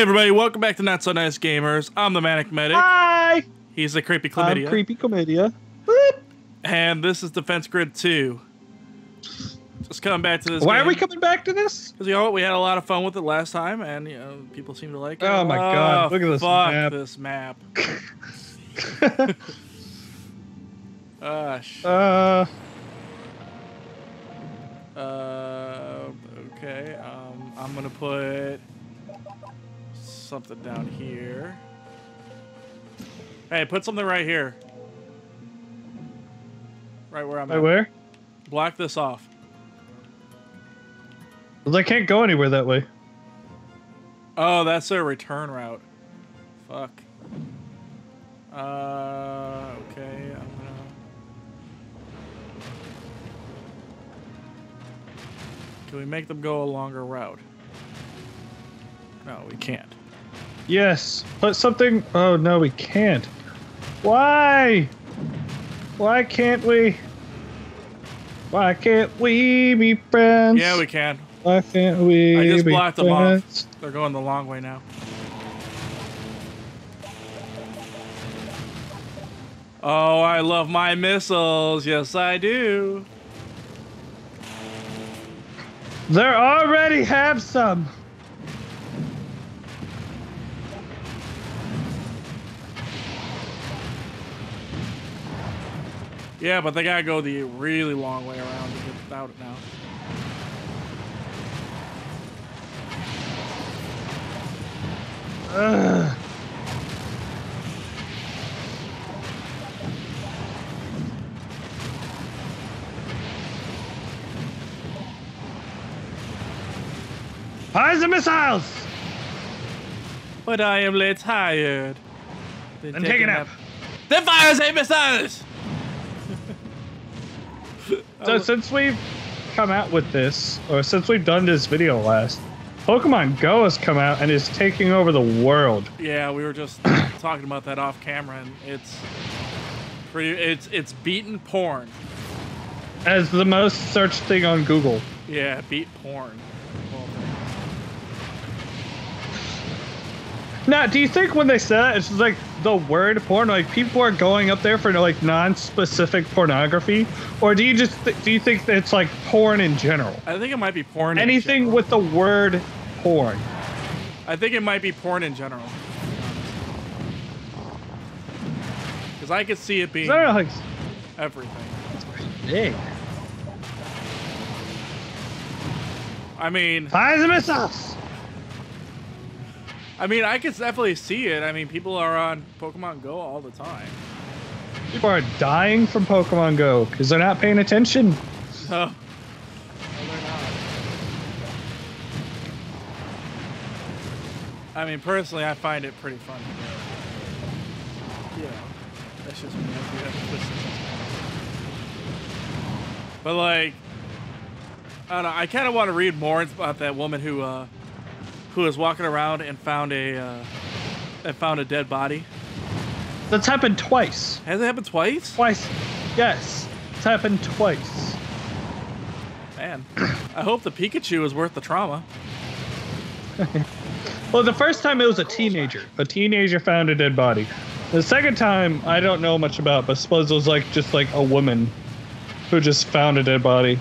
Hey everybody, welcome back to Not So Nice Gamers. I'm the Manic Medic. Hi! He's the Creepy I'm Creepy Chlemydia. Boop. and this is Defense Grid 2. Just coming back to this Why are we coming back to this? Because you know what, we had a lot of fun with it last time, and you know people seem to like it. Oh my God, look at this fuck map. this map. Gosh. Uh, Uh, okay. Um, I'm gonna put something down here. Hey, put something right here. Right where I'm wait, at. where? Block this off. 'Cause I can't go anywhere that way. Oh, that's their return route. Fuck. Uh, okay. I'm gonna. Can we make them go a longer route? No, we can't. Yes. Put something. Oh no, we can't. Why? Why can't we? Why can't we be friends? Yeah, we can. Why can't we I just blocked them off. They're going the long way now. Oh, I love my missiles. Yes, I do. They already have some. Yeah, but they gotta go the really long way around to get without it now. Ugh. Fire the missiles! But I am late tired. Then take a nap. Then fire say missiles! So oh. since we've come out with this, or since we've done this video last, Pokemon Go has come out and is taking over the world. Yeah, we were just talking about that off camera, and it's pretty. It's it's beaten porn. As the most searched thing on Google. Yeah, beat porn. Well, Now, do you think when they said that, it's just like the word porn, like people are going up there for like non-specific pornography, or do you just th- do you think it's like porn in general? I think it might be porn. Anything with the word porn. I think it might be porn in general. Because I could see it being like everything. big. I mean, Fire the missiles! I mean, I could definitely see it. I mean, people are on Pokemon Go all the time. People are dying from Pokemon Go because they're not paying attention. No, they're not. I mean, personally, I find it pretty fun. But, you that's just me. Have a twisted sense of humor. But like, I don't know. I kind of want to read more about that woman who, uh, who was walking around and found a, uh, and found a dead body. That's happened twice. Has it happened twice? Twice. Yes. It's happened twice. Man, I hope the Pikachu is worth the trauma. Well, the first time it was a teenager. A teenager found a dead body. The second time, I don't know much about, but suppose it was like just like a woman who just found a dead body.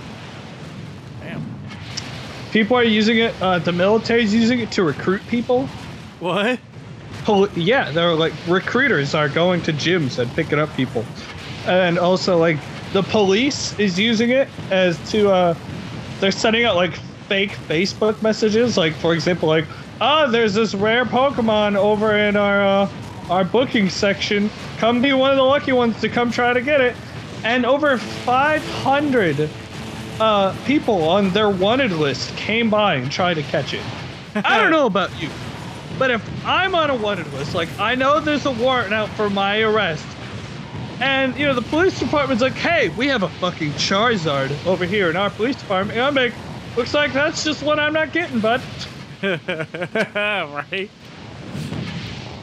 People are using it. Uh, the military's using it to recruit people. What? Pol- yeah, they're like recruiters are going to gyms and picking up people, and also like the police is using it as to uh, they're sending out like fake Facebook messages. Like for example, like oh, there's this rare Pokemon over in our uh, our booking section. Come be one of the lucky ones to come try to get it. And over 500 uh, people on their wanted list came by and tried to catch it. I don't know about you, but if I'm on a wanted list, like I know there's a warrant out for my arrest, and you know the police department's like, hey, we have a fucking Charizard over here in our police department, and I'm like, looks like that's just one I'm not getting, bud. right?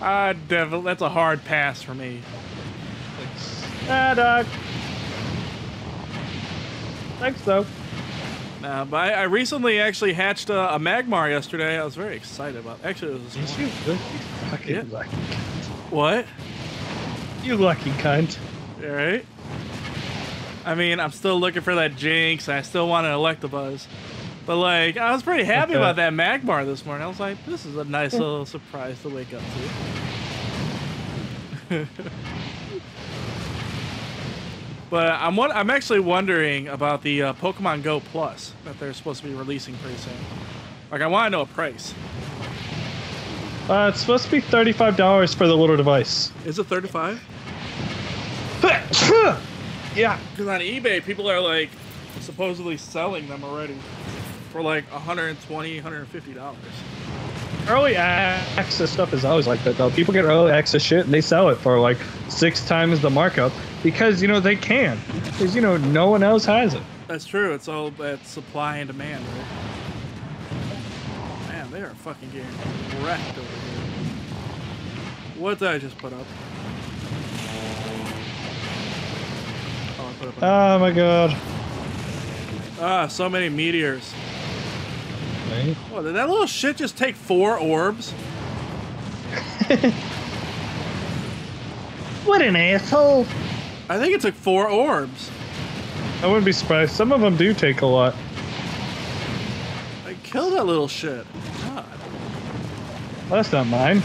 Ah, devil, that's a hard pass for me. Ah, dog. Thanks though. Nah, but I, I recently actually hatched a, a Magmar yesterday. I was very excited about. Actually, it was this you fucking Yeah. lucky. What? You lucky cunt. All right. I mean, I'm still looking for that Jynx. I still want an Electabuzz. But, like, I was pretty happy Okay. about that Magmar this morning. I was like, this is a nice hmm. little surprise to wake up to. but I'm won- I'm actually wondering about the uh, Pokemon Go Plus that they're supposed to be releasing pretty soon. Like, I want to know a price. Uh, it's supposed to be thirty-five dollars for the little device. Is it 35? yeah. Because on eBay, people are like supposedly selling them already for like 120 150 dollars. Early access stuff is always like that, though. People get early access shit and they sell it for like six times the markup because you know they can. Because you know no one else has it. That's true. It's all about supply and demand, right? Man, they are fucking getting wrecked over here. What did I just put up? Oh, I put up. Oh my god. ah, so many meteors. Oh, did that little shit just take four orbs? What an asshole. I think it took four orbs. I wouldn't be surprised. Some of them do take a lot. I killed that little shit. God. Well, that's not mine.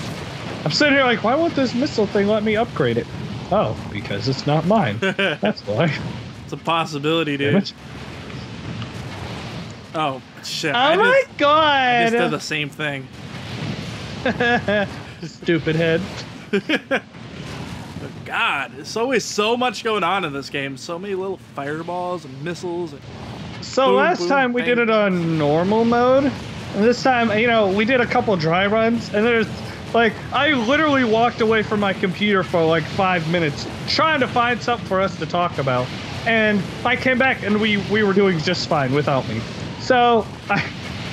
I'm sitting here like, why won't this missile thing let me upgrade it? Oh, because it's not mine. That's why. It's a possibility, dude. it. Oh shit! Oh I my just, I just did the same thing. Stupid head. God, there's always so much going on in this game. So many little fireballs and missiles. And So Boom, last boom, time we bang. did it on normal mode. And this time, you know, we did a couple dry runs, and there's like I literally walked away from my computer for like five minutes trying to find something for us to talk about. And I came back and we we were doing just fine without me. So I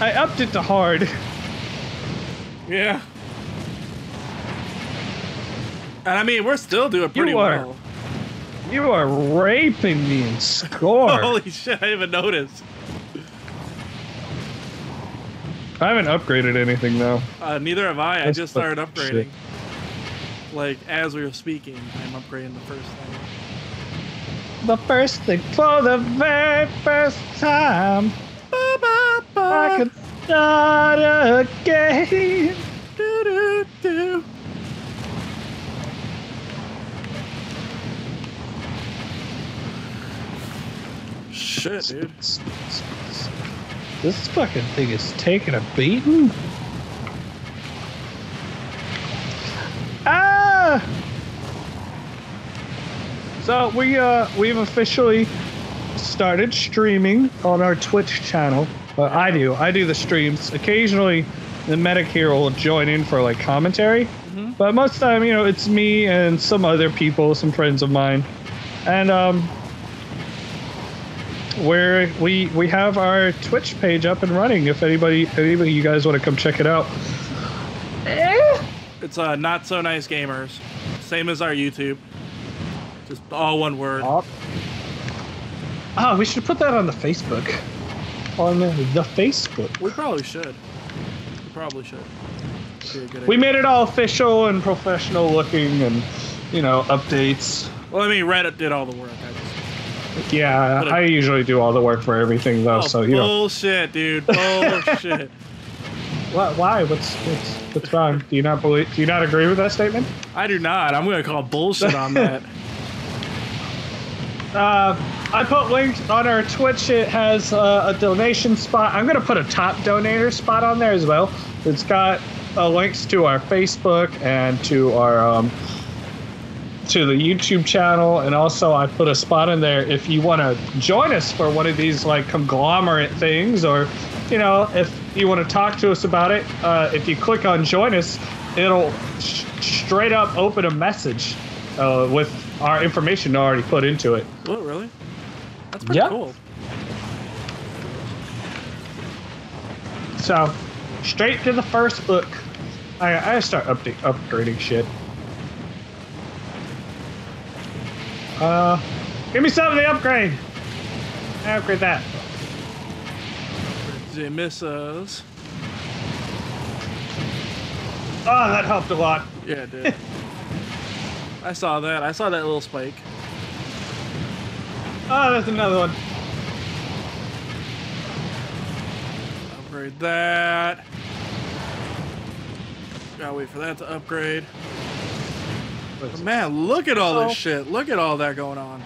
I upped it to hard. yeah. And I mean, we're still doing pretty are. well. You are raping me in score. Holy shit! I didn't even noticed. I haven't upgraded anything though. Uh, neither have I. I just started upgrading. shit. Like as we were speaking, I'm upgrading the first thing. The first thing for the very first time. Ba, ba, ba. I could start again. Do, do, do. Shit, dude. This fucking thing is taking a beating. Ah! So we uh we've officially started streaming on our Twitch channel. Well, I do. I do the streams. Occasionally, the medic here will join in for like commentary. But most of the time, you know, it's me and some other people, some friends of mine, and um, where we we have our Twitch page up and running. If anybody, if anybody, you guys want to come check it out. Eh? It's uh, not so nice gamers. Same as our YouTube. Just all one word. Ah, we should put that on the Facebook. On the Facebook. We probably should. We probably should. Be a good We made it all official and professional looking, and you know, updates. Well, I mean, Reddit did all the work. I just. Yeah, But, uh, I usually do all the work for everything though. Oh, so you know, bullshit, dude. Bullshit. Why- why? What's what's what's wrong? Do you not believe? Do you not agree with that statement? I do not. I'm gonna call bullshit on that. Uh, I put links on our Twitch. It has uh, a donation spot. I'm gonna put a top donator spot on there as well. It's got uh, links to our Facebook and to our um, to the YouTube channel, and also I put a spot in there if you want to join us for one of these like conglomerate things, or you know, if you want to talk to us about it. Uh, if you click on join us, it'll sh- straight up open a message uh, with our information already put into it. Oh, really? That's pretty Yeah. cool. So, straight to the first book. I I start update upgrading shit. Uh, give me something to upgrade. I upgrade that. Easy misses. Oh, that helped a lot. Yeah, it did. I saw that. I saw that little spike. Oh, there's another one. Upgrade that. Gotta wait for that to upgrade. But man, look at all Oh. this shit. Look at all that going on.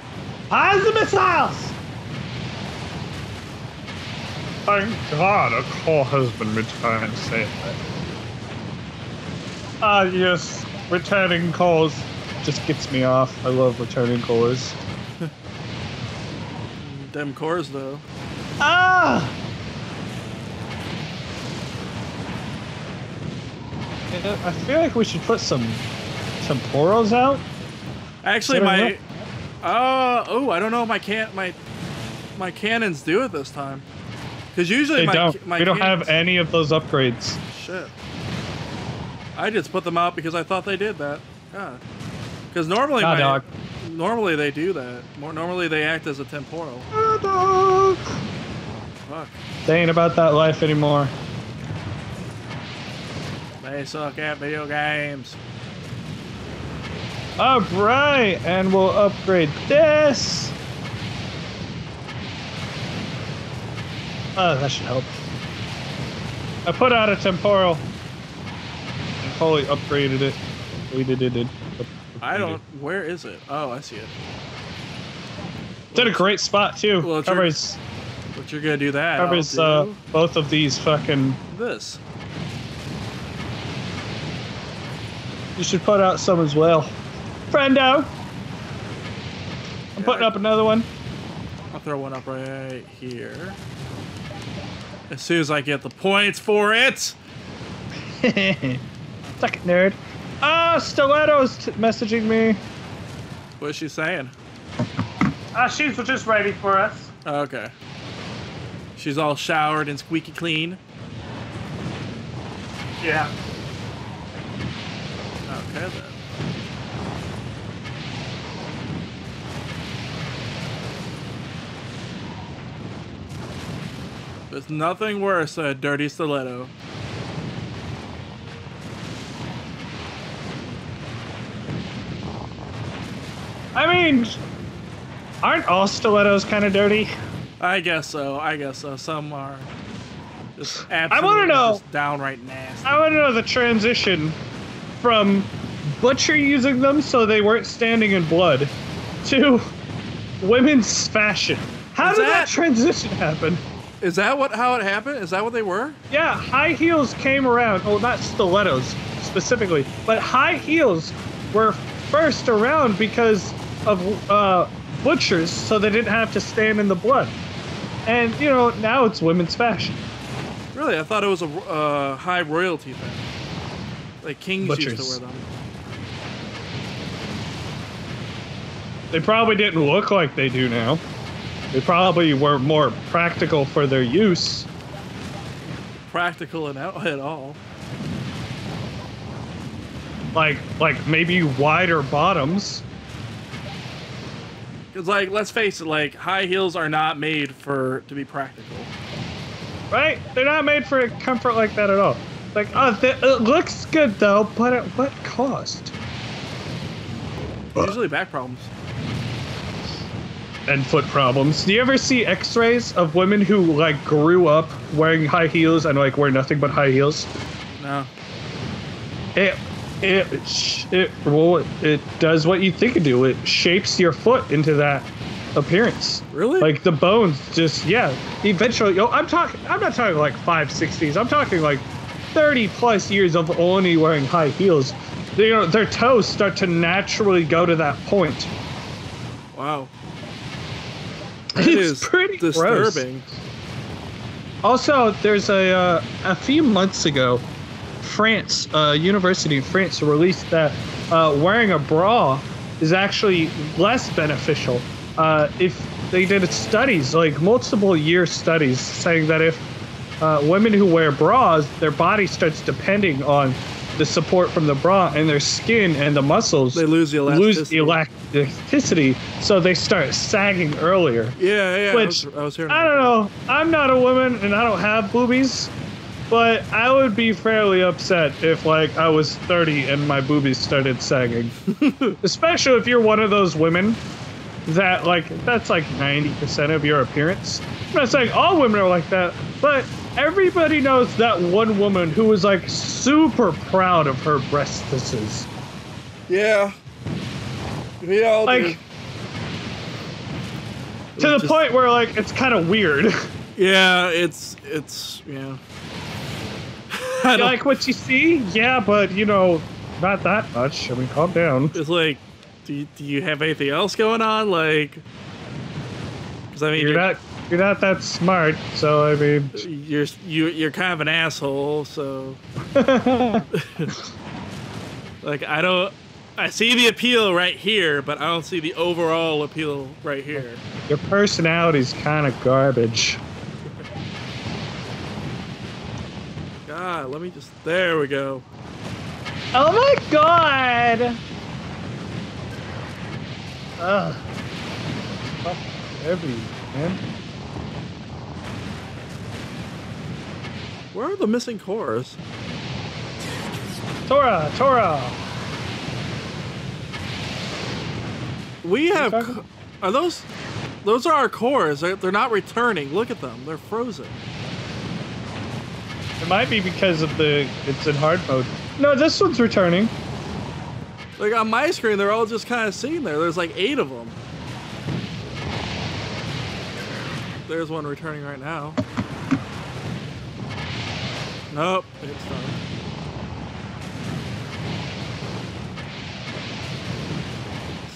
How's the missiles? Thank God a call has been returned safely. Ah, yes. Returning calls just gets me off. I love returning callers. Them cores, though. Ah! I feel like we should put some some poros out. Actually, my uh oh, I don't know if my can my my cannons do it this time. Because usually They my don't. my we don't have any of those upgrades. shit. I just put them out because I thought they did that. Yeah. Because normally Nah, my, dog. normally they do that. More normally they act as a temporal. Ah, dog. Fuck. They ain't about that life anymore. They suck at video games. All right, and we'll upgrade this. Oh, that should help. I put out a temporal fully upgraded it. We did it. I don't. Where is it? Oh, I see it. It's Did a great spot too. Well, covers But you're gonna do that. Covers uh, both of these fucking. this. You should put out some as well. Friendo. I'm putting up another one. I'll throw one up right here. As soon as I get the points for it. Suck it, nerd. Ah, Stiletto's t- messaging me. What is she saying? Ah, she's just ready for us. Okay. She's all showered and squeaky clean. Yeah. Okay then. There's nothing worse than a dirty stiletto. I mean, aren't all stilettos kind of dirty? I guess so. I guess so. Some are just wanna know- just downright nasty. I want to know the transition from Butcher using them so they weren't standing in blood to women's fashion. How Is did that, that- transition happen? Is that what how it happened? Is that what they were? Yeah, high heels came around. Oh, not stilettos specifically, but high heels were first around because of uh, butchers, so they didn't have to stand in the blood. And you know, now it's women's fashion. Really, I thought it was a uh, high royalty thing. Like kings used to wear them. They probably didn't look like they do now. They probably were more practical for their use. Practical and out at all. Like like maybe wider bottoms. Cause like, let's face it, like high heels are not made for to be practical. Right? They're not made for comfort like that at all. Like, oh, th- it looks good though, but at what cost? Usually back problems. And foot problems. Do you ever see X-rays of women who like grew up wearing high heels and like wear nothing but high heels? No. It it it well, it does what you think it do. It shapes your foot into that appearance. Really? Like the bones just yeah. Eventually, yo, I'm talking. I'm not talking like five sixties. I'm talking like thirty plus years of only wearing high heels. They, you know, their toes start to naturally go to that point. Wow. It's is pretty gross. disturbing. Also, there's a uh, a few months ago, France, uh, university in France released that uh, wearing a bra is actually less beneficial. Uh, if they did studies, like multiple year studies, saying that if uh, women who wear bras, their body starts depending on the support from the bra, and their skin and the muscles They lose the lose the elasticity. elasticity, so they start sagging earlier. Yeah, yeah. Which, I was, I was hearing. I don't know. I'm not a woman and I don't have boobies, but I would be fairly upset if like I was 30 and my boobies started sagging. Especially if you're one of those women that like that's like 90% of your appearance. I'm not saying all women are like that, but everybody knows that one woman who was like super proud of her breastises. Yeah. We all Like do. to the Just- point where like it's kind of weird. Yeah, it's it's yeah. I You like what you see? Yeah, but you know, not that much. I mean, calm down. it's like, do you, do you have anything else going on? Like, because I mean, You're you're, not you're not that smart, so I mean, you're you you're kind of an asshole. So like, I don't. I see the appeal right here, but I don't see the overall appeal right here. your personality's kind of garbage. God, let me just. There we go. Oh my god! Ugh. Fuck heavy, man. Where are the missing cores? Tora, Tora. We have. Are those? Those are our cores. They're, they're not returning. Look at them. They're frozen. It might be because of the it's in hard mode. No, this one's returning. Like on my screen, they're all just kind of sitting there. There's like eight of them. There's one returning right now. Nope, it's.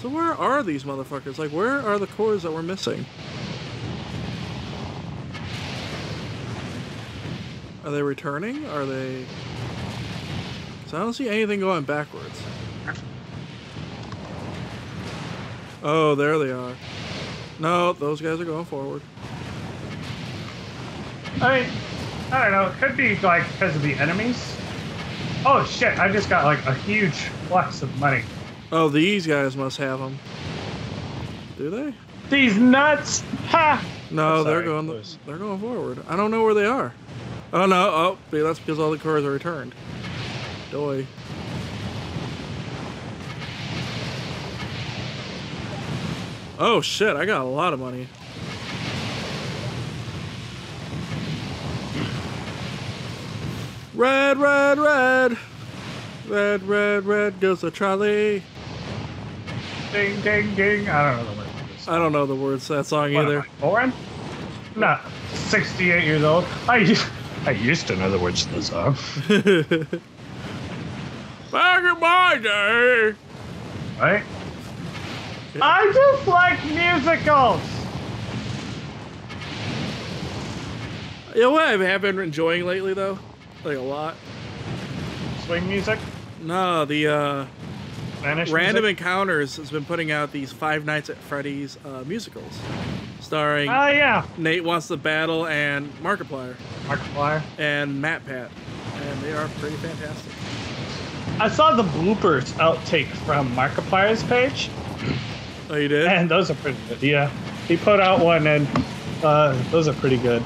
So where are these motherfuckers? Like, where are the cores that we're missing? Are they returning? Are they? 'Cause I don't see anything going backwards. Oh, there they are. No, those guys are going forward. Mean, I don't know. It could be like because of the enemies. Oh shit! I just got like a huge flux of money. Oh, these guys must have them. Do they? These nuts! Ha! No, I'm they're going. Louis. They're going forward. I don't know where they are. Oh no! Oh, that's because all the cores are returned. Doy. Oh shit! I got a lot of money. Red, red, red, red, red, red goes the trolley. Ding, ding, ding. I don't know the words. I don't know the words to that song What, either. Born? Not 68 years old. I, I used to know the words to the song. Back in my day. Right? I just like musicals. You know what I have been enjoying lately though? Like a lot. Swing music. No, the uh, Spanish Random music. Encounters has been putting out these Five Nights at Freddy's uh, musicals, starring Oh yeah. Nate Wants to Battle and Markiplier Markiplier. and MatPat, and they are pretty fantastic. I saw the bloopers outtake from Markiplier's page, Oh, you did? and those are pretty good. Yeah, he put out one, and uh, those are pretty good.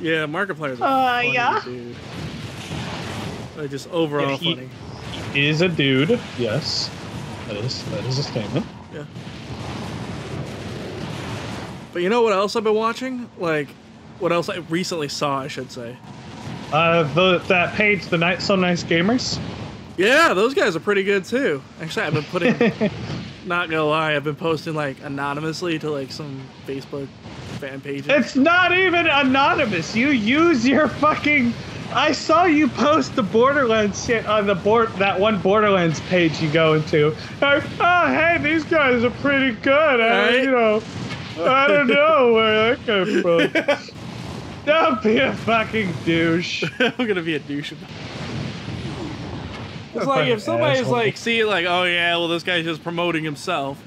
yeah, Markiplier's a Uh, funny yeah. dude. Like just overall Yeah, he- funny. He is a dude. Yes, that is that is a statement. Yeah. But you know what else I've been watching? Like, what else I recently saw, I should say. Uh, the that page, the night so nice gamers. Yeah, those guys are pretty good too. Actually, I've been putting, not gonna lie, I've been posting like anonymously to like some Facebook fan pages. It's not even anonymous. You use your fucking. I saw you post the Borderlands shit on the board that one Borderlands page you go into. Like, oh hey, these guys are pretty good. I, Right? you know, I don't know where that came from. don't be a fucking douche. I'm gonna be a douche. It's like if somebody's asshole. like, see, like, oh yeah, well this guy's just promoting himself.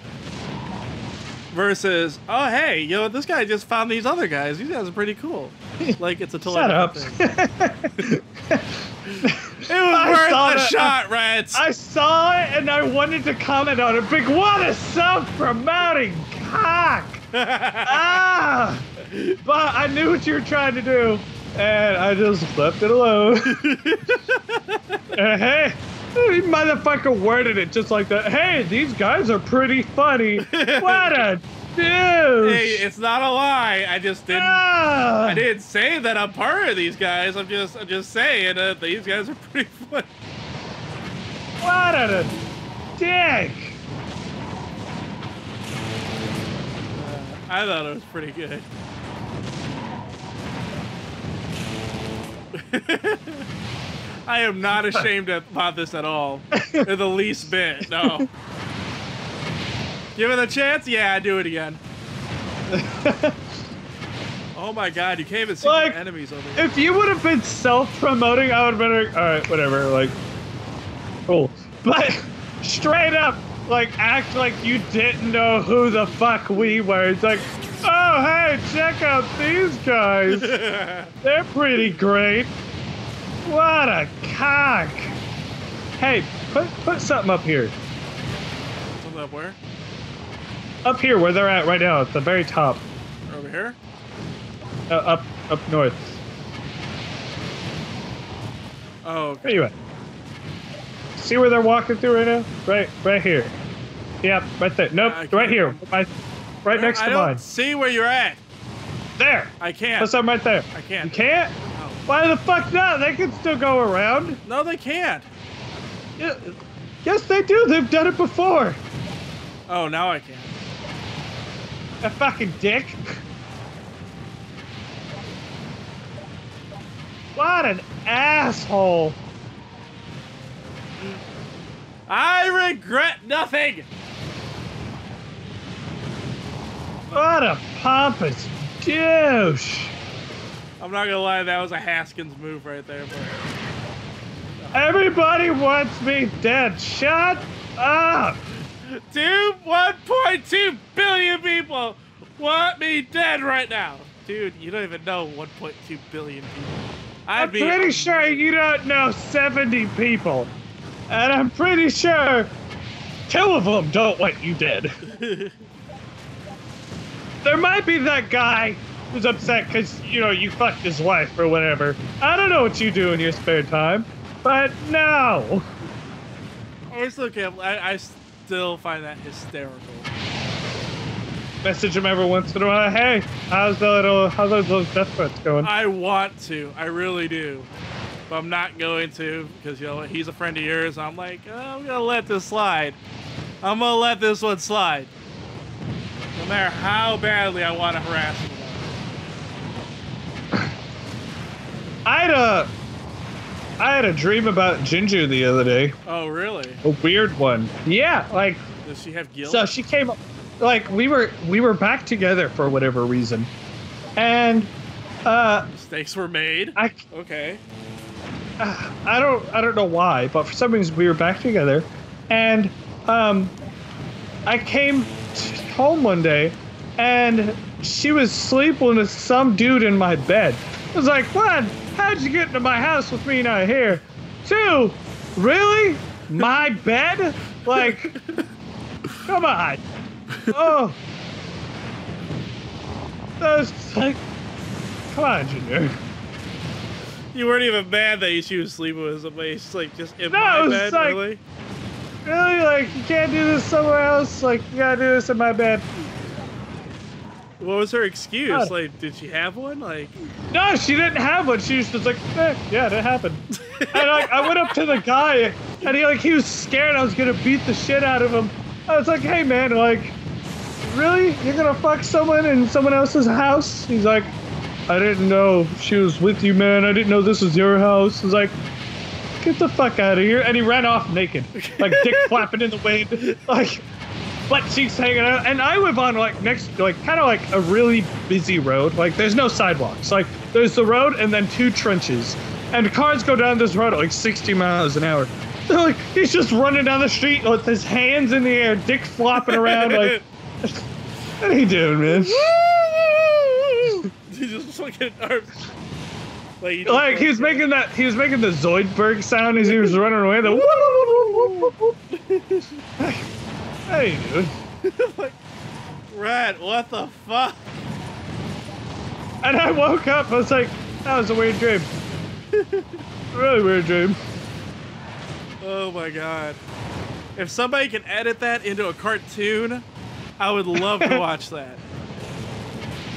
Versus, oh hey, you know, this guy just found these other guys. These guys are pretty cool. Like it's a totally Shut up. thing. was I worth saw that. shot, Reds. I saw it and I wanted to comment on it. Big, what a self-promoting cock! ah! But I knew what you were trying to do, and I just left it alone. Uh, hey, he motherfucker worded it just like that. Hey, these guys are pretty funny. What a douche! hey, it's not a lie. I just didn't. ah! I didn't say that I'm part of these guys. I'm just, I'm just saying that these guys are pretty funny. What a dick! I thought it was pretty good. I am not ashamed about this at all. In the least bit, no. Give it a chance? Yeah, I'd do it again. oh my god, you can't even see Like, enemies over here. If you would have been self-promoting, I would have been like, all right, whatever, like, cool. But straight up, like, act like you didn't know who the fuck we were. It's like, oh, hey, check out these guys. They're pretty great. What a cock. Hey, put put something up here. Something up where? Up here, where they're at right now, at the very top. Over here? Uh, up up north. Oh, okay. Where you at? See where they're walking through right now? Right, right here. Yep, right there. Nope, right here. My, right next I to don't mine. see where you're at. There. I can't. Put something right there. I can't. You can't? Why the fuck not? They can still go around. No, they can't. Yeah, Yes, they do. They've done it before. Oh, now I can. A fucking dick. What an asshole. I regret nothing. What a pompous douche. I'm not gonna lie, that was a Haskins move right there. But Everybody wants me dead. Shut up. two, 1.2 billion people want me dead right now, dude. You don't even know 1.2 billion people. I'd I'm be pretty sure you don't know 70 people. And I'm pretty sure two of them don't want you dead. there might be that guy who's upset because, you know, you fucked his wife or whatever. I don't know what you do in your spare time, but no. I still can't. I, I still find that hysterical. Message him every once in a while. Hey, how's the little, how's those little death threats going? I want to. I really do. But I'm not going to because, you know, he's a friend of yours. I'm like, oh, I'm going to let this slide. I'm going to let this one slide. No matter how badly I want to harass him. about it. I had a, I had a dream about Ginger the other day. Oh, really? A weird one. Yeah, like Does she have guilt? So she came, like we were we were back together for whatever reason, and uh, Mistakes were made. I Okay. I don't I don't know why, but for some reason we were back together, and um, I came t- home one day, and she was sleeping with some dude in my bed. I was like, one, how'd you get into my house with me not here? Two, really? My bed? Like, come on. Oh. That was like, come on, Junior. You weren't even mad that she was sleeping with somebody. It's like just in No, my bed, like- really? Really? Like, you can't do this somewhere else? Like, you gotta do this in my bed. What was her excuse? God. Like, did she have one? Like, No, she didn't have one. She was just like, eh, yeah, that happened. and like, I went up to the guy, and he like he was scared I was gonna beat the shit out of him. I was like, hey man, like, really? You're gonna fuck someone in someone else's house? He's like, I didn't know she was with you, man. I didn't know this was your house. He's like, get the fuck out of here. And he ran off naked, like dick flapping in the wind, like butt cheeks hanging out. Uh, and I live on like next, like kind of like a really busy road. Like there's no sidewalks. Like there's the road and then two trenches. And cars go down this road at like 60 miles an hour. So like he's just running down the street with his hands in the air, dick flopping around. Like, what are you doing, man? She just fucking. Like, just Like he was making that he was making the Zoidberg sound as he was running away. The hey, dude. like, Rat, what the fuck? And I woke up. I was like, that was a weird dream. really weird dream. Oh my god. If somebody can edit that into a cartoon, I would love to watch that.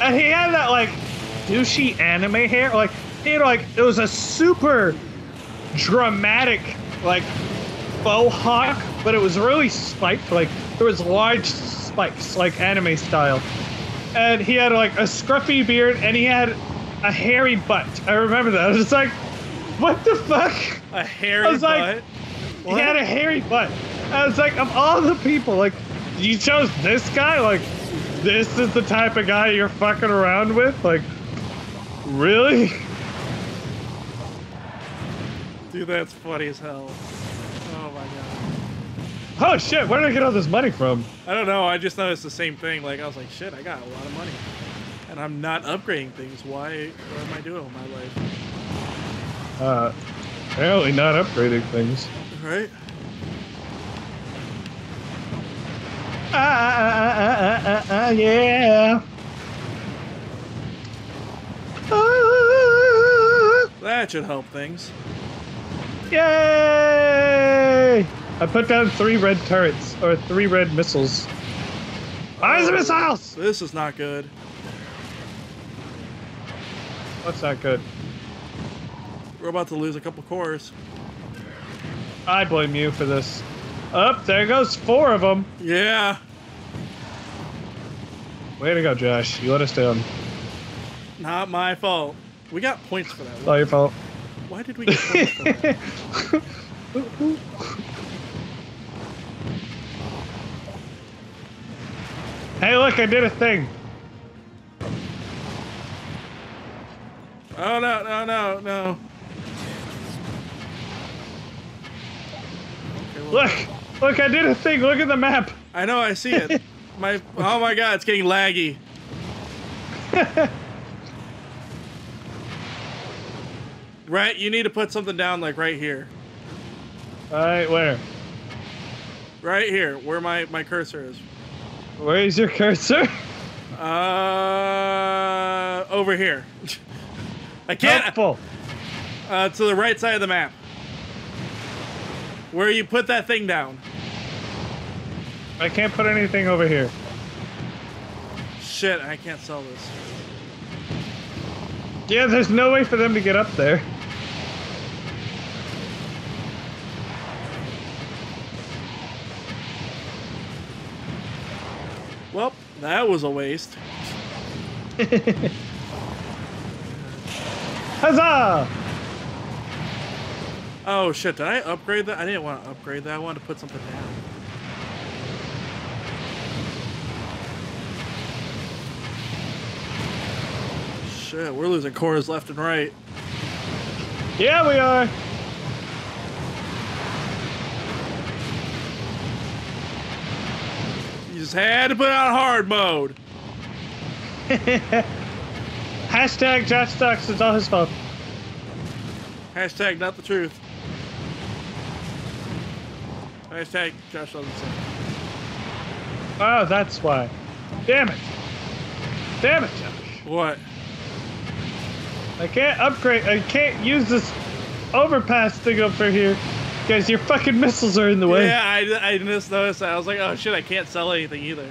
And he had that like douchey anime hair. Like he had like it was a super dramatic like faux hawk, but it was really spiked. Like there was large spikes, like anime style. And he had like a scruffy beard, and he had a hairy butt. I remember that. I was just like, what the fuck? A hairy I was like- butt. He had a hairy butt. I was like, of all the people, like, you chose this guy? Like, this is the type of guy you're fucking around with? Like, really? Dude, that's funny as hell. Oh. Oh shit, where did I get all this money from? I don't know. I just noticed the same thing. Like I was like, shit, I got a lot of money, and I'm not upgrading things. Why? What am I doing with my life? Uh, apparently not upgrading things. Right? Ah, ah, ah, ah, ah, ah, yeah. Ah, That should help things. yay! I put down three red turrets, or three red missiles. Eyes of missiles! This is not good. What's not good? We're about to lose a couple cores. I blame you for this. Up, there goes four of them. Yeah. Way to go, Josh. You let us down. Not my fault. We got points for that. All your fault. Why did we get points for that? hey, look, I did a thing. Oh no no no no. Okay, well, Look, look, I did a thing. Look at the map. I know I see it. My oh my god, it's getting laggy. Right, you need to put something down like right here. All right, where? Right here, where my, my cursor is. Where is your cursor? Uh, over here. I can't. Helpful. Uh, to the right side of the map. Where you put that thing down. I can't put anything over here. Shit, I can't sell this. Yeah, there's no way for them to get up there. Well, that was a waste. Huzzah! Oh shit, did I upgrade that? I didn't want to upgrade that. I wanted to put something down. Shit, we're losing cores left and right. Yeah, we are. Just had to put on hard mode. Hashtag Josh Stocks is all his fault. Hashtag not the truth. Hashtag Josh doesn't say. Oh, that's why. Damn it. Damn it, Josh. What? I can't upgrade. I can't use this overpass thing over here because your fucking missiles are in the way. Yeah, I, I just noticed that. I was like, oh shit, I can't sell anything either.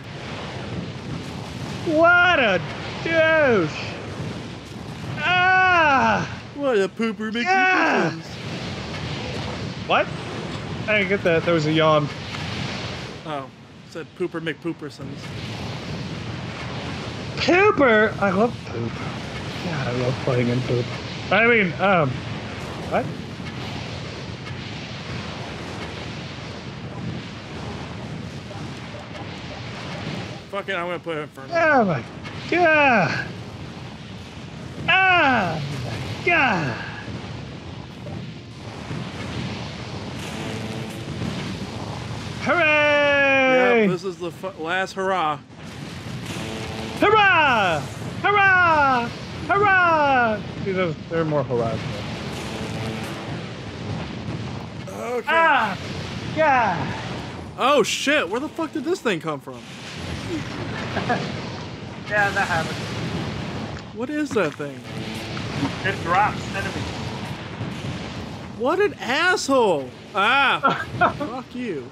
What a douche. Ah! What a pooper Yeah. What? I didn't get that. There was a yawn. Oh, it said pooper McPoopersons. Pooper! I love poop. God, I love playing in poop. I mean, um, what? Fuck it, I'm gonna put it in front. Oh my god! Ah my god! Hooray! Yep, this is the last hurrah. Hurrah! Hurrah! Hurrah! Do just they're more harassment. Okay. Ah, God. Oh shit! Where the fuck did this thing come from? Yeah, that happens. What is that thing? It drops enemies. What an asshole! Ah! fuck you.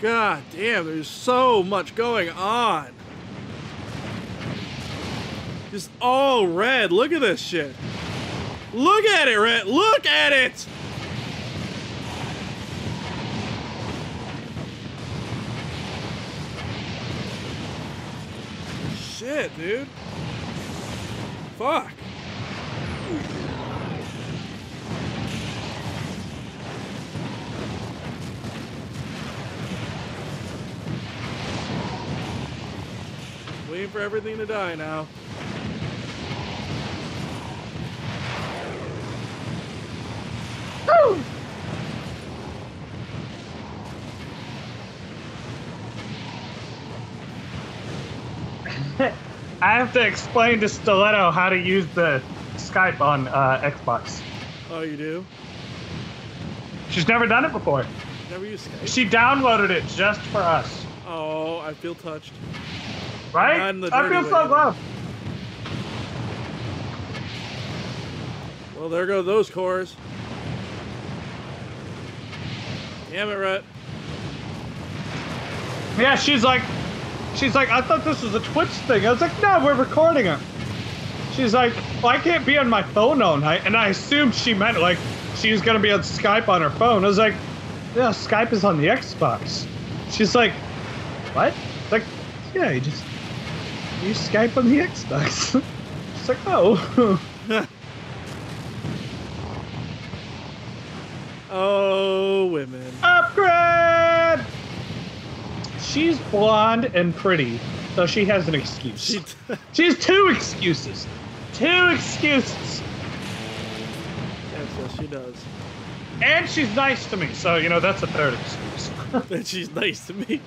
God damn, there's so much going on. Just all red. Look at this shit. Look at it, Red. Look at it! Shit, dude. Fuck. Waiting for everything to die now. I have to explain to Stiletto how to use the Skype on uh, Xbox. Oh, you do? She's never done it before. Never use Skype? She downloaded it just for us. Oh, I feel touched. Right? Not in the I feel so loved. Well, there go those cores. Damn it, Rhett. Yeah, she's like, she's like, I thought this was a Twitch thing. I was like, no, we're recording it. She's like, well, I can't be on my phone all night, and I assumed she meant like she was gonna be on Skype on her phone. I was like, yeah, Skype is on the Xbox. She's like, what? Like, yeah, you just use Skype on the Xbox. She's like, oh. Oh, women. Upgrade! She's blonde and pretty, so she has an excuse. She She has two excuses. Two excuses. yes, yes, she does. And she's nice to me, so, you know, that's a third excuse. And she's nice to me.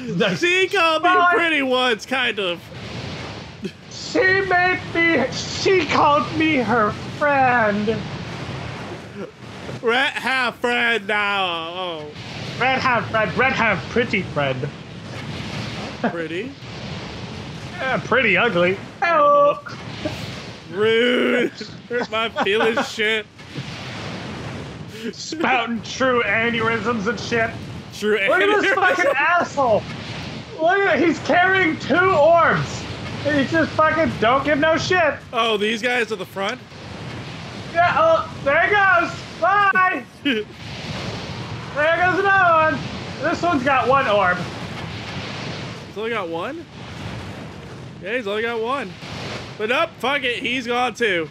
Nice. She called me Well, pretty once, kind of. She made me. She called me her friend. Red half friend now. Oh, Red have friend. Red have pretty friend. pretty. Yeah, pretty ugly. Oh. Rude. Hurt my feelings, shit. Spouting true aneurysms and shit. True. Look at this fucking asshole. Look at He's carrying two orbs. And he just fucking don't give no shit. Oh, these guys at the front. Yeah, oh, there he goes. Bye. There goes another one. This one's got one orb. He's only got one? Yeah, he's only got one. But up, fuck it, he's gone too.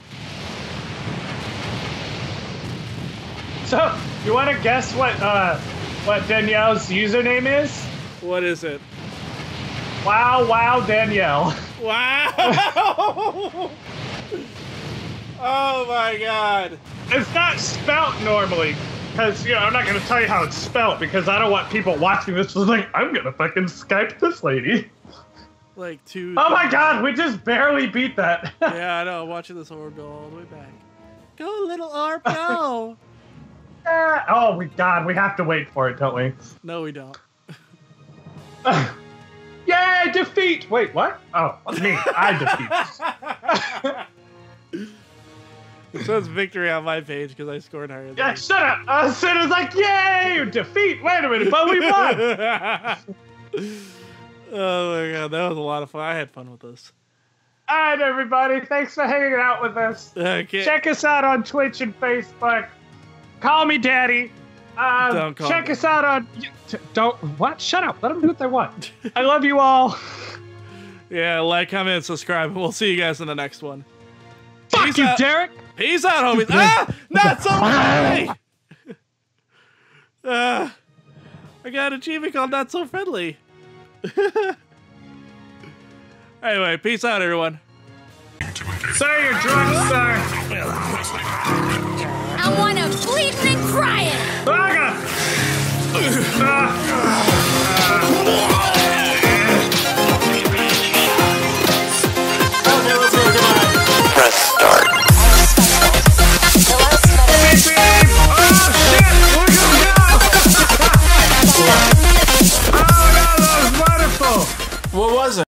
So, you want to guess what uh, what Danielle's username is? What is it? Wow, wow, Danielle. Wow! oh my god. It's not spelt normally, because you know I'm not gonna tell you how it's spelt because I don't want people watching this to like I'm gonna fucking Skype this lady. Like two. Oh my god, we just barely beat that. Yeah, I know. I'm watching this orb go all the way back. Go, little orb, go! Ah, oh my god, we have to wait for it, don't we? no, we don't. Yay, defeat! Wait, what? Oh, me. I defeat. It says victory on my page because I scored higher than Yeah, you. shut up! I said it's like, yay, defeat! Wait a minute, but we won! oh my god, that was a lot of fun. I had fun with this. Alright, everybody, thanks for hanging out with us. Okay. Check us out on Twitch and Facebook. Call me daddy. Um, Don't call check me. us out on. Don't what? Shut up. Let them do what they want. I love you all. Yeah, like, comment, subscribe, we'll see you guys in the next one. Fuck Peace you, out. Derek. Peace out, homies. ah, not so friendly. uh, I got an achievement called not so friendly. anyway, peace out, everyone. Sir, you're drunk, sir. I want to bleeding and crying. Ah, God. Ah. What was it?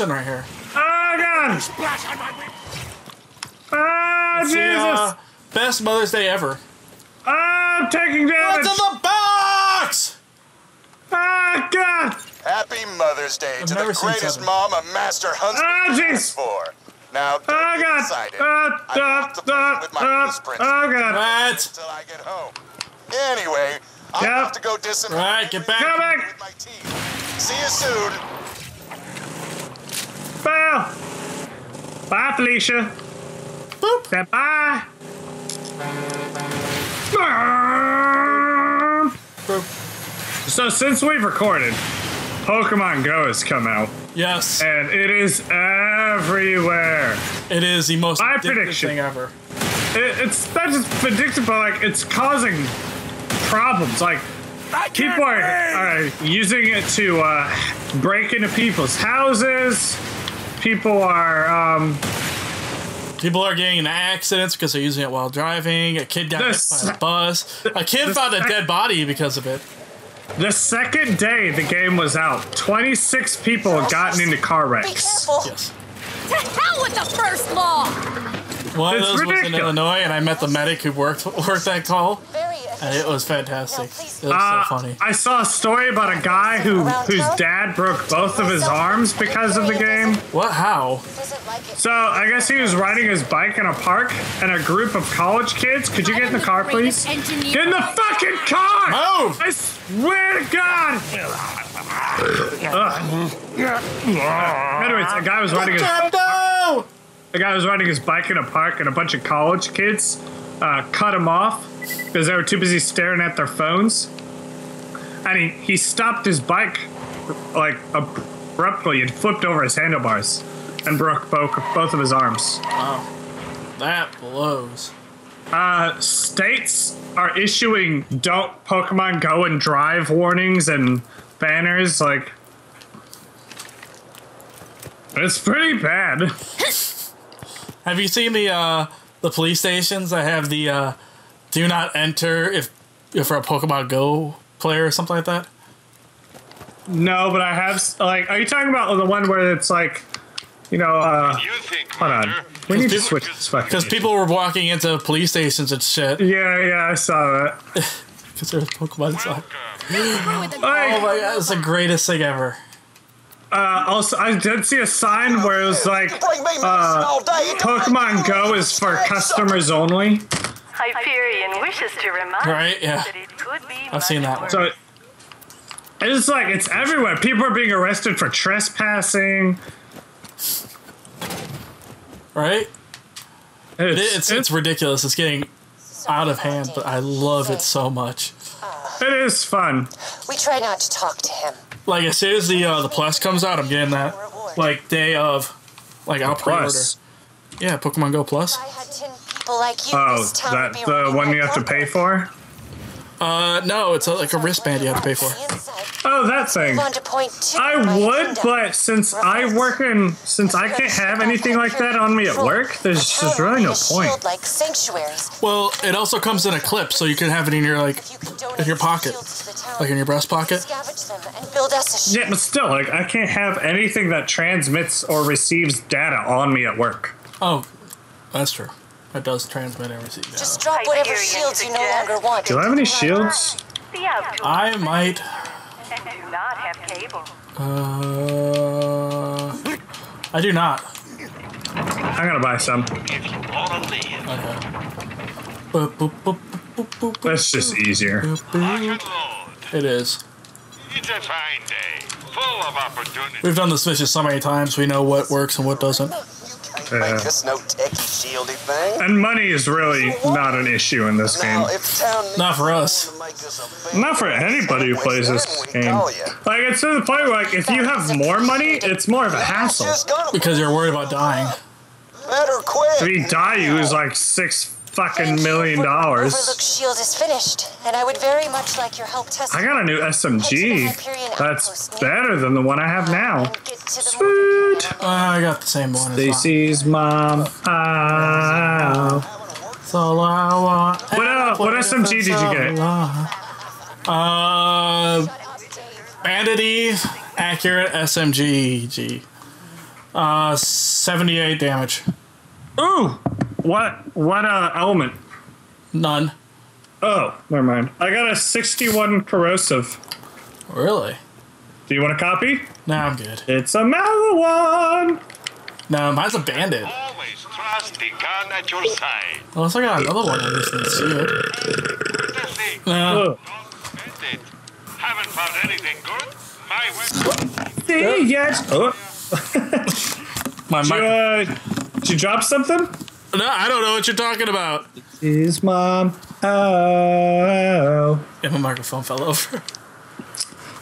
Right here. Oh god! Splash on my whip. Oh ah, It's the, Jesus! uh, best Mother's Day ever. Oh, I'm taking damage! What's in the box? Oh god! Happy Mother's Day I've to the greatest mom a master huntsman Ah, cares jeez. for. Now, don't Oh get god! excited. Oh, I'm off to oh, play oh, with my goose prince oh god! What? until I get home. Anyway, I Yeah. have to go disinfect Right, get back. Come back! with my teeth. See you soon. Well, bye, Felicia. Boop. Say bye. So since we've recorded, Pokemon Go has come out, Yes, and it is everywhere. it is the most My prediction. thing ever. It, it's not just predictable, like it's causing problems. Like I can't people are, are using it to uh, break into people's houses. People are um, People are getting in accidents because they're using it while driving. A kid got This- hit by a bus. A kid this- found a dead body because of it. The second day the game was out, 26 people had gotten into car Be wrecks. careful. Yes. To hell with the first law. One of It's those was in. Illinois, and I met the medic who worked worked that call, Very and it was fantastic. It was Uh, so funny. I saw a story about a guy who whose dad broke both of his arms because of the game. What? How? Doesn't like it. So I guess he was riding his bike in a park, and a group of college kids. Could you get in the car, please? Get in the fucking car! Move! I swear to God! Ugh. Anyways, a guy was riding his a guy was riding his bike in a park, and a bunch of college kids uh, cut him off because they were too busy staring at their phones. And he, he stopped his bike like abruptly and flipped over his handlebars and broke both, both of his arms. Wow. That blows. Uh, states are issuing "Don't Pokemon Go and Drive" warnings and banners. Like, it's pretty bad. Have you seen the uh, the police stations that have the uh, "Do not enter" if if you're a Pokemon Go player or something like that? No, but I have like. Are you talking about the one where it's like, you know? uh You think, Hold on. We need to switch this fucking. Because people were walking into police stations and shit Yeah, yeah, I saw that. because there's Pokemon inside. Welcome. Like, Oh my god, it's the greatest thing ever. uh, also, I did see a sign where it was like, Bring me medicine uh, "Pokemon Go is for customers only." Hyperion wishes to remind Right, yeah. that it could be I've seen that one. So it's like it's everywhere. People are being arrested for trespassing. Right? It- It's, It's it's ridiculous. It's getting out of hand, but I love it so much. it is fun. We try not to talk to him. Like as soon as the uh, the plus comes out, I'm getting that like day of. Like I'll pre-order. Plus, Yeah, Pokemon Go Plus. If I had ten people like you, oh, this town that would the running one you have to pay for. Uh, no, it's a, like a wristband you have to pay for. Oh, that thing. Move on to point two. I would, but since I work in, since I can't have anything like that on me at work, there's just really no point. shield Like sanctuaries. Well, it also comes in a clip, so you can have it in your like, If you could donate in your pocket, shields to the town, like in your breast pocket. Scavenge them and build us a shield. Yeah, but still, like I can't have anything that transmits or receives data on me at work. Oh, that's true. It does transmit and receive data. Just drop whatever shields you no longer want. Do I have any shields? I might. do not have cable. Uh, I do not. I'm gonna buy some. If you wanna live, Okay. That's just easier. boop, lock boop. and load. It is. It's a fine day, full of opportunity. We've done this mission so many times. We know what works and what doesn't. You can't Yeah. make this no techie shieldy thing. And money is really not an issue in this Now, game. if town needs Not for us. to make us a big Not for anybody who plays this game. Like it's to the point where, like, if you have more money, it's more of a hassle. Because you're worried about dying. better quit. If you die, you lose like six fucking million dollars. Overlook shield is finished, and I would very much like your help testing. I got a new SMG. That's better than the one I have now. Sweet. Uh, I got the same one. as. Stacy's mom. Ow. That's all I want. What, uh, what SMG did you get? Uh, Bandit accurate SMG. Uh, 78 damage. Ooh. What? What uh, element? None. Oh, never mind. I got a 61 corrosive. Really? Do you want a copy? No, I'm good. It's a Maliwan. No, mine's a bandit. Always trust the gun at your side. Unless I got another one, I just didn't see it. No. Ugh. don't. Haven't found anything good? My weapon. See, yes. Oh, My did mic- uh, did you drop something? no, I don't know what you're talking about. His mom. Oh. Yeah, my microphone fell over.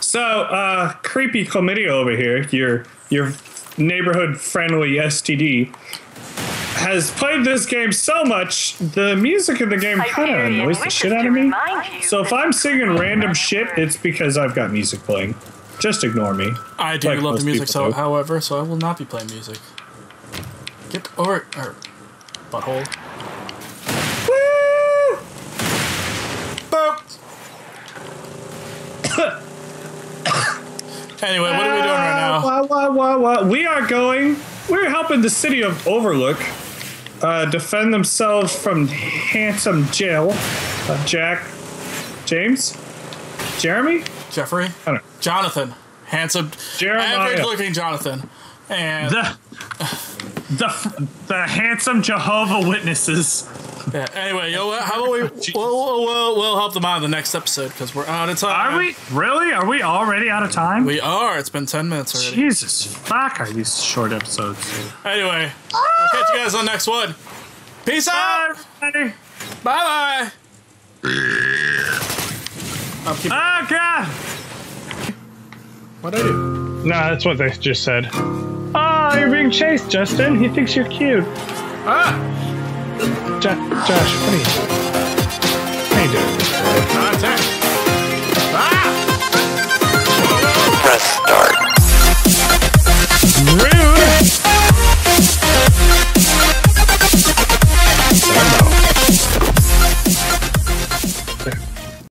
So, uh, creepy Chlemydia over here, your your neighborhood friendly STD, has played this game so much, the music in the game kind of Hyperion annoys the shit out of me. So if I'm singing random shit, it's because I've got music playing. Just ignore me. I do Like love the music, so however, so I will not be playing music. Get over or butthole. Woo! Boop. anyway, what are we doing right now? Wah, wah, wah, wah. We are going. We're helping the city of Overlook uh, defend themselves from handsome Jill, uh, Jack, James, Jeremy. Jeffrey, I don't know. Jonathan, handsome, Jeremiah. average-looking Jonathan, and The the the handsome Jehovah Witnesses. yeah. Anyway, yo, how about we? We'll, we'll, we'll, we'll help them out in the next episode because we're out of time. Are we really? Are we already out of time? We are. It's been ten minutes already. Jesus fuck! Are these short episodes? Anyway, we'll catch you guys on the next one. Peace out. everybody. Bye bye. Oh ah, god! What I do? Nah, that's what they just said. Oh, you're being chased, Justin. He thinks you're cute. Ah, Jo- Josh, what are you? How you doing? contact.